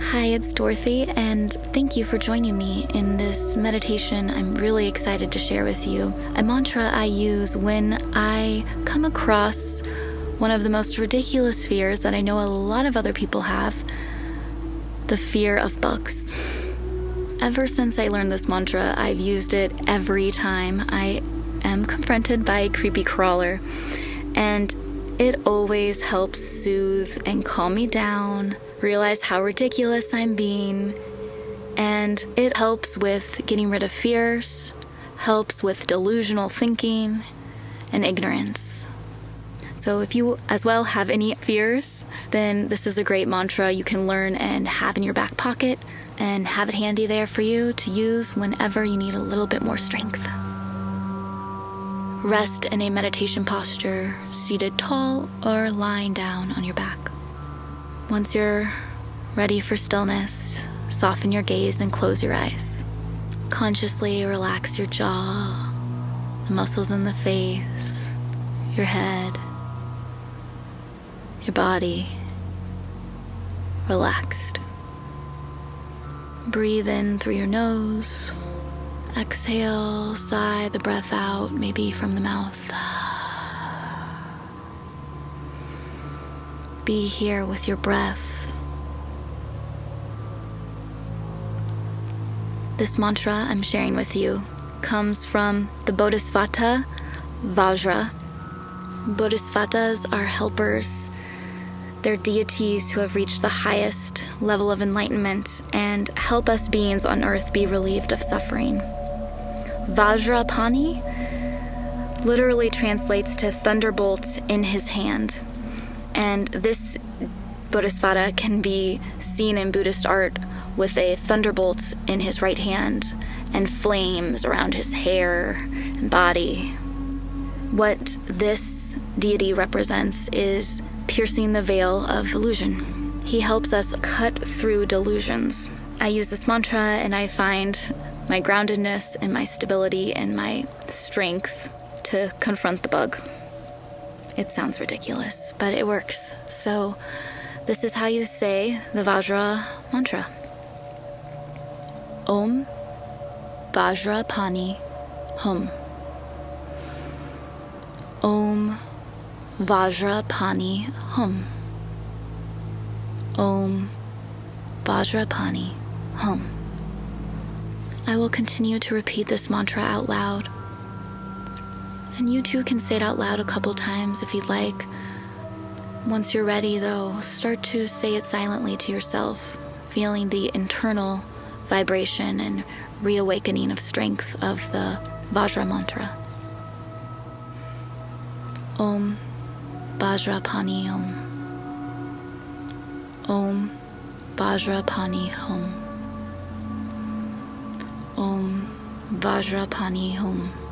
Hi, it's Dorothy, and thank you for joining me in this meditation I'm really excited to share with you. A mantra I use when I come across one of the most ridiculous fears that I know a lot of other people have the fear of bugs. Ever since I learned this mantra, I've used it every time I am confronted by a creepy crawler, and it always helps soothe and calm me down realize how ridiculous I'm being, and it helps with getting rid of fears, helps with delusional thinking and ignorance. So, if you as well have any fears, then this is a great mantra you can learn and have in your back pocket and have it handy there for you to use whenever you need a little bit more strength. Rest in a meditation posture, seated tall or lying down on your back. Once you're ready for stillness, soften your gaze and close your eyes. Consciously relax your jaw, the muscles in the face, your head, your body. Relaxed. Breathe in through your nose. Exhale, sigh the breath out, maybe from the mouth. Be here with your breath. This mantra I'm sharing with you comes from the Bodhisattva Vajra. Bodhisattvas are helpers. They're deities who have reached the highest level of enlightenment and help us beings on earth be relieved of suffering. Vajrapani literally translates to thunderbolt in his hand. And this Bodhisattva can be seen in Buddhist art with a thunderbolt in his right hand and flames around his hair and body. What this deity represents is piercing the veil of illusion. He helps us cut through delusions. I use this mantra and I find my groundedness and my stability and my strength to confront the bug. It sounds ridiculous, but it works. So, this is how you say the Vajra mantra Om Vajra Pani Hum. Om Vajra Pani Hum. Om Vajra Pani Hum. I will continue to repeat this mantra out loud and you too can say it out loud a couple times if you'd like. Once you're ready, though, start to say it silently to yourself, feeling the internal vibration and reawakening of strength of the Vajra mantra. Om Vajra Pani Om. Om Vajra Pani Om. Om Vajra Pani Om.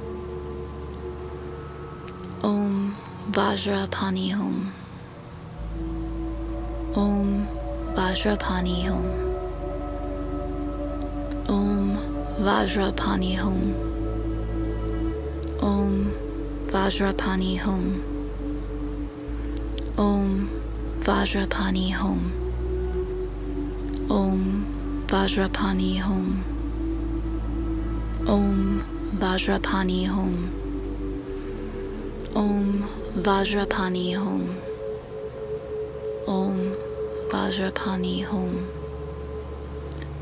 Om Vajra Pani Hum. Om Vajra Pani Hum. Om Vajra Pani Hum. Om Vajra Pani Hum. Om Vajra Pani Hum. Om Vajra Pani Hum. Om Vajra Pani Hum. Om Vajrapani Hum. Om Vajrapani Hum.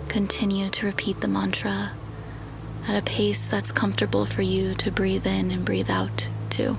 Continue to repeat the mantra at a pace that's comfortable for you to breathe in and breathe out too.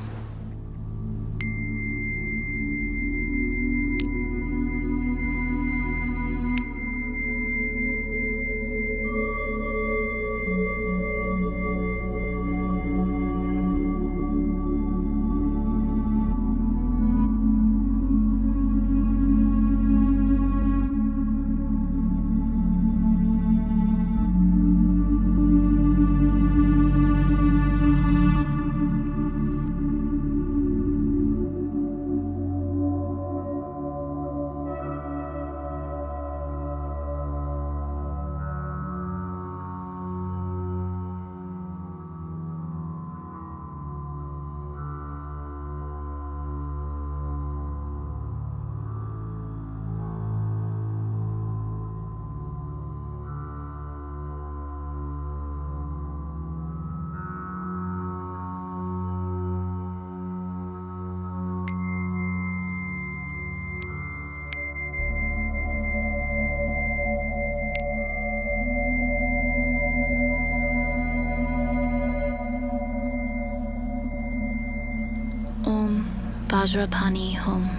Vajrapani Hum.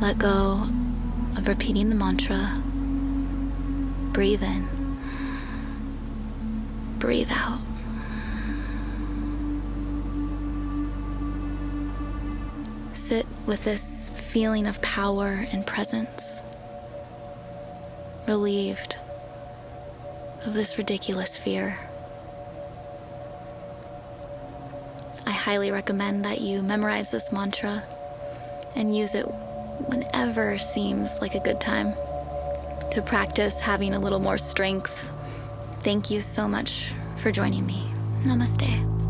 Let go of repeating the mantra. Breathe in. Breathe out. Sit with this feeling of power and presence, relieved of this ridiculous fear. I highly recommend that you memorize this mantra and use it whenever seems like a good time to practice having a little more strength. Thank you so much for joining me. Namaste.